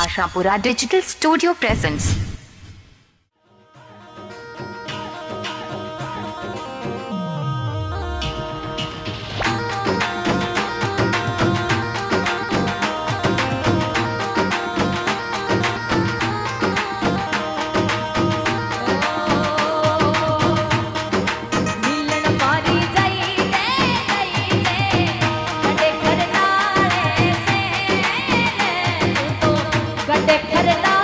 Ashapura digital studio presents de quererla.